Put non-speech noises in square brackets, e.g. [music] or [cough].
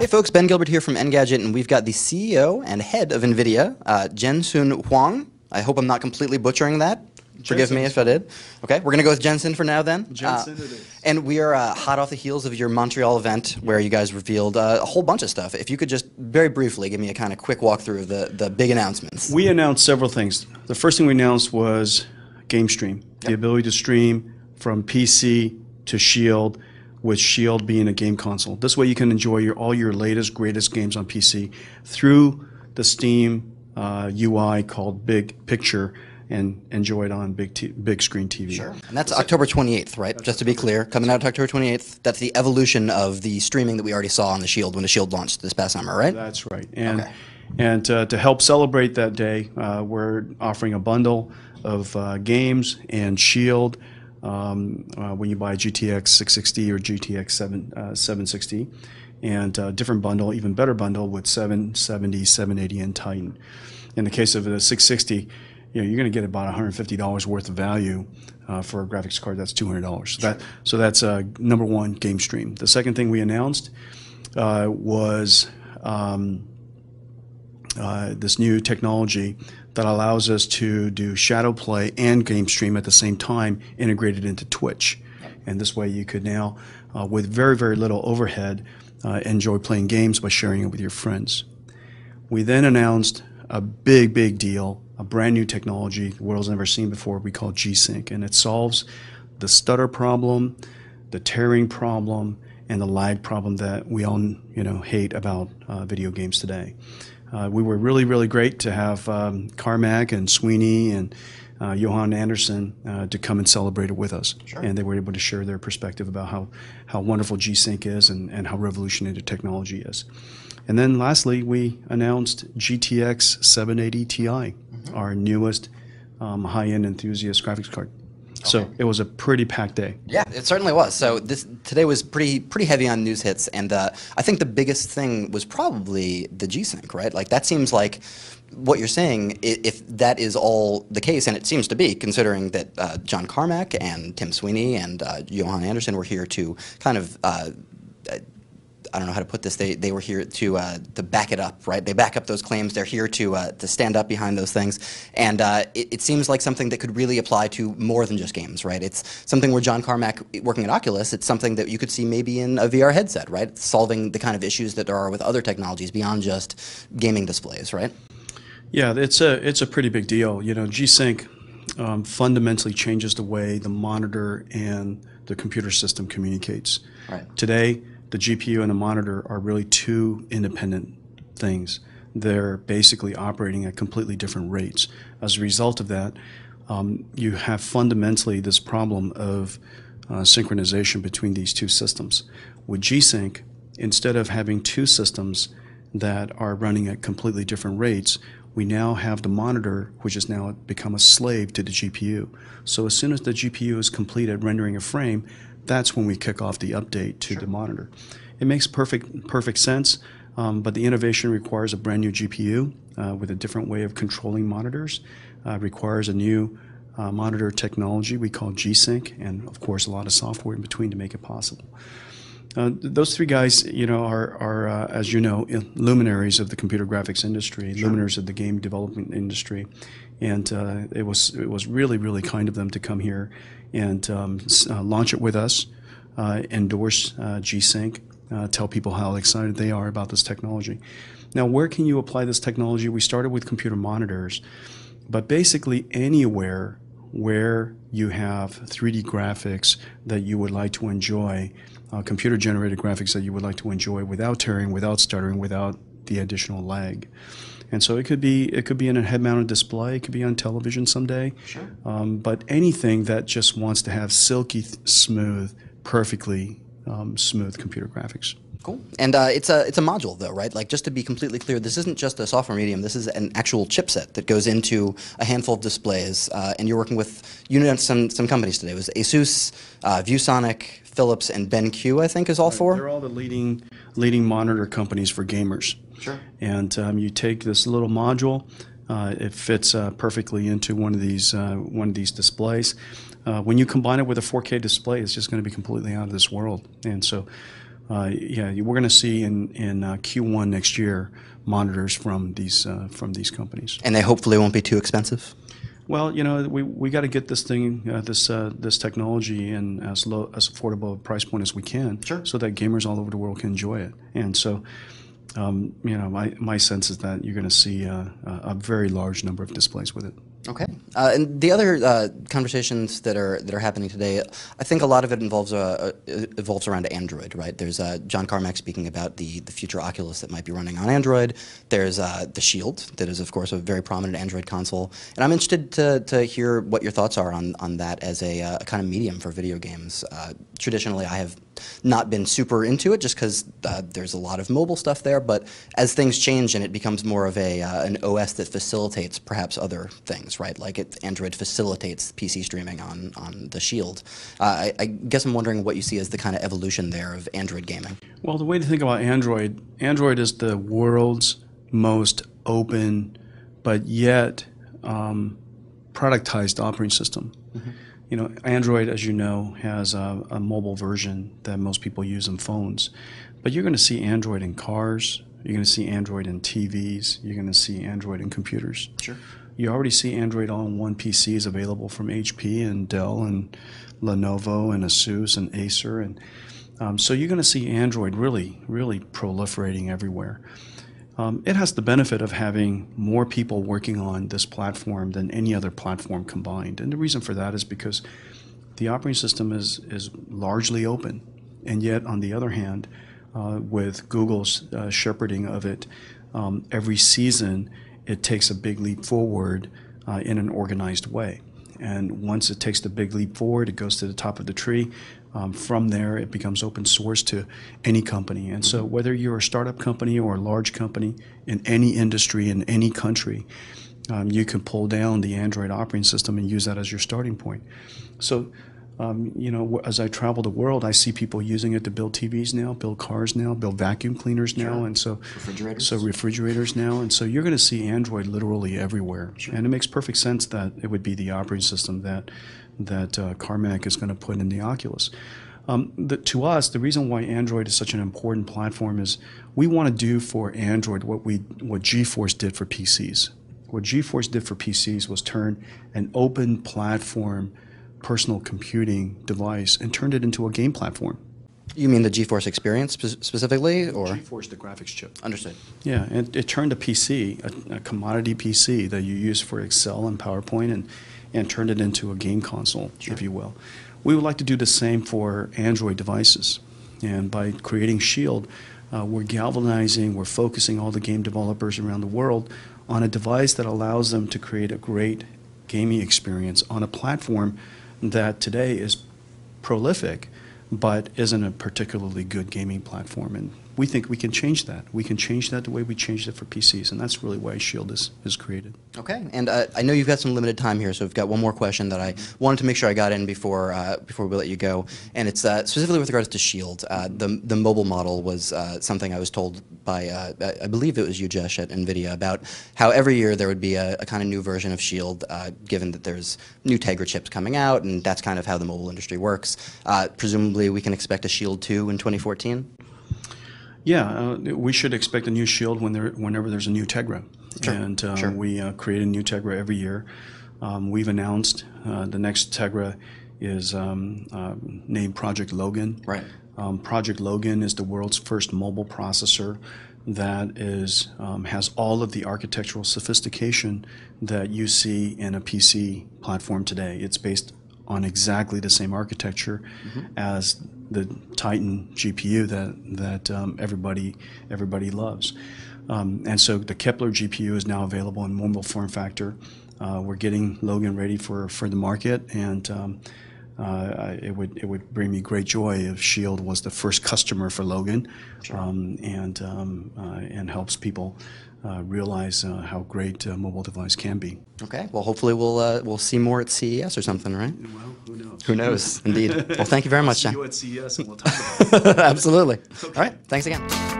Hey folks, Ben Gilbert here from Engadget, and we've got the CEO and head of NVIDIA, uh, Jensen Huang. I hope I'm not completely butchering that. Forgive me if I did. Okay, we're going to go with Jensen for now then. Jensen Uh, it is. And we are uh, hot off the heels of your Montreal event where you guys revealed uh, a whole bunch of stuff. If you could just very briefly give me a kind of quick walkthrough of the, the big announcements. We announced several things. The first thing we announced was Game Stream, the ability to stream from PC to Shield, with Shield being a game console. This way, you can enjoy your, all your latest, greatest games on PC through the Steam uh, UI called Big Picture, and enjoy it on big t- big screen TV. Sure. And that's October 28th, right? Just to be clear, coming out October 28th. That's the evolution of the streaming that we already saw on the Shield when the Shield launched this past summer, right? That's right. And Okay. and uh, to help celebrate that day, uh, we're offering a bundle of uh, games and Shield when you buy a GTX 660 or GTX 7, uh, 760, and a different bundle, even better bundle with 770, 780, and Titan. In the case of the 660, you know, you're going to get about $150 worth of value uh, for a graphics card that's $200. So, that, so that's uh, number one game stream. The second thing we announced uh, was um, uh, this new technology that allows us to do ShadowPlay and game stream at the same time integrated into Twitch. And this way you could now, uh, with very, very little overhead, uh, enjoy playing games by sharing it with your friends. We then announced a big, big deal, a brand new technology the world's never seen before. We call G-Sync, and it solves the stutter problem, the tearing problem, and the lag problem that we all, you know, hate about uh, video games today. Uh, we were really, really great to have um, Carmack and Sweeney and uh, Johan Andersson uh, to come and celebrate it with us. And they were able to share their perspective about how, how wonderful G-Sync is and, and how revolutionary the technology is. And then lastly, we announced GTX 780 Ti, our newest um, high-end enthusiast graphics card. So it was a pretty packed day. Yeah, it certainly was. So this today was pretty pretty heavy on news hits, and uh, I think the biggest thing was probably the G-Sync, right? Like that seems like what you're saying. If that is all the case, and it seems to be, considering that uh, John Carmack and Tim Sweeney and uh, Johan Andersson were here to kind of. Uh, I don't know how to put this. They, they were here to uh, to back it up, right? They back up those claims. They're here to uh, to stand up behind those things, and uh, it, it seems like something that could really apply to more than just games, right? It's something where John Carmack working at Oculus. It's something that you could see maybe in a VR headset, right? Solving the kind of issues that there are with other technologies beyond just gaming displays, right? Yeah, it's a it's a pretty big deal. You know, G-Sync um, fundamentally changes the way the monitor and the computer system communicates. Right. Today, the GPU and the monitor are really two independent things. They're basically operating at completely different rates. As a result of that, um, you have fundamentally this problem of uh, synchronization between these two systems. With G-Sync, instead of having two systems that are running at completely different rates, we now have the monitor, which has now become a slave to the GPU. So as soon as the GPU is complete at rendering a frame, that's when we kick off the update to the monitor. It makes perfect perfect sense, um, but the innovation requires a brand new GPU uh, with a different way of controlling monitors. Uh, requires a new uh, monitor technology we call G-Sync, and of course a lot of software in between to make it possible. Uh, th- those three guys, you know, are, are uh, as you know, luminaries of the computer graphics industry, luminaries of the game development industry, and uh, it was it was really really kind of them to come here and um, uh, launch it with us, uh, endorse uh, G-Sync, uh, tell people how excited they are about this technology. Now, where can you apply this technology? We started with computer monitors, but basically anywhere where you have 3D graphics that you would like to enjoy, uh, computer generated graphics that you would like to enjoy without tearing, without stuttering, without the additional lag. And so it could be it could be in a head mounted display, it could be on television someday. Sure. Um, but anything that just wants to have silky smooth, perfectly um, smooth computer graphics. Cool. And uh, it's a it's a module though, right? Like just to be completely clear, this isn't just a software medium. This is an actual chipset that goes into a handful of displays. Uh, and you're working with you know some some companies today. It was ASUS, uh, ViewSonic, Philips, and BenQ. I think is all four. They're all the leading leading monitor companies for gamers. Sure. And um, you take this little module. Uh, it fits uh, perfectly into one of these uh, one of these displays. Uh, when you combine it with a 4K display, it's just going to be completely out of this world. And so, yeah, we're going to see in in uh, Q1 next year monitors from these uh, from these companies. And they hopefully won't be too expensive. Well, you know, we, we got to get this thing, uh, this uh, this technology, in as low as affordable a price point as we can, Sure. so that gamers all over the world can enjoy it. And so, um, you know, my, my sense is that you're going to see uh, a very large number of displays with it. Okay. Uh, and the other uh, conversations that are that are happening today, I think a lot of it involves uh, uh, evolves around Android, right? There's uh, John Carmack speaking about the the future Oculus that might be running on Android. There's uh, the Shield, that is of course a very prominent Android console, and I'm interested to, to hear what your thoughts are on on that as a, a kind of medium for video games. Traditionally, I have not been super into it just because uh, there's a lot of mobile stuff there. But as things change and it becomes more of a uh, an OS that facilitates perhaps other things, right? Like it, Android facilitates PC streaming on on the Shield. Uh, I, I guess I'm wondering what you see as the kind of evolution there of Android gaming. Well, the way to think about Android, Android is the world's most open, but yet um, productized operating system. You know, Android, as you know, has a, a mobile version that most people use in phones, but you're going to see Android in cars. You're going to see Android in TVs. You're going to see Android in computers. Sure. You already see Android all-in-one PCs available from HP and Dell and Lenovo and Asus and Acer, and um, so you're going to see Android really, really proliferating everywhere. Um, it has the benefit of having more people working on this platform than any other platform combined, and the reason for that is because the operating system is is largely open, and yet on the other hand, uh, with Google's uh, shepherding of it, um, every season it takes a big leap forward uh, in an organized way. And once it takes the big leap forward, it goes to the top of the tree. Um, from there, it becomes open source to any company. And so, whether you're a startup company or a large company in any industry, in any country, um, you can pull down the Android operating system and use that as your starting point. So, um, you know, as I travel the world, I see people using it to build TVs now, build cars now, build vacuum cleaners now, and so Refrigerators? So refrigerators now, and so you're going to see Android literally everywhere, and it makes perfect sense that it would be the operating system that that uh, Carmack is going to put in the Oculus. Um, the, to us, the reason why Android is such an important platform is we want to do for Android what we what GeForce did for PCs. What GeForce did for PCs was turn an open platform personal computing device and turned it into a game platform. You mean the GeForce Experience spe- specifically, or GeForce, the graphics chip. understood? Yeah, and it turned a PC, a, a commodity PC that you use for Excel and PowerPoint, and, and turned it into a game console, if you will. We would like to do the same for Android devices. And by creating Shield, uh, we're galvanizing, we're focusing all the game developers around the world on a device that allows them to create a great gaming experience on a platform that today is prolific, but isn't a particularly good gaming platform. And we think we can change that. We can change that the way we changed it for PCs, and that's really why Shield is, is created. Okay, and uh, I know you've got some limited time here, so I've got one more question that I wanted to make sure I got in before uh, before we let you go, and it's uh, specifically with regards to Shield. Uh, the the mobile model was uh, something I was told by uh, I believe it was you, Jesh, at Nvidia about how every year there would be a, a kind of new version of Shield, given that there's new Tegra chips coming out, and that's kind of how the mobile industry works. Presumably, we can expect a Shield 2 in 2014. Yeah, uh, we should expect a new Shield when there, whenever there's a new Tegra. Sure, And uh, sure. we uh, create a new Tegra every year. Um, we've announced uh, the next Tegra is um, uh, named Project Logan. Right. Um, Project Logan is the world's first mobile processor that is um, has all of the architectural sophistication that you see in a PC platform today. It's based on exactly the same architecture as the Titan GPU that that um, everybody everybody loves. Um, and so the Kepler GPU is now available in mobile form factor. Uh, we're getting Logan ready for, for the market, and um, uh, it would it would bring me great joy if Shield was the first customer for Logan, um, and um, uh, and helps people uh, realize uh, how great a mobile device can be. Okay, well, hopefully we'll uh, we'll see more at CES or something, right? Well, who knows? Who knows? Indeed. Well, thank you very [laughs] much, John. See you at CES, and we'll talk about it. [laughs] Absolutely. All right, thanks again.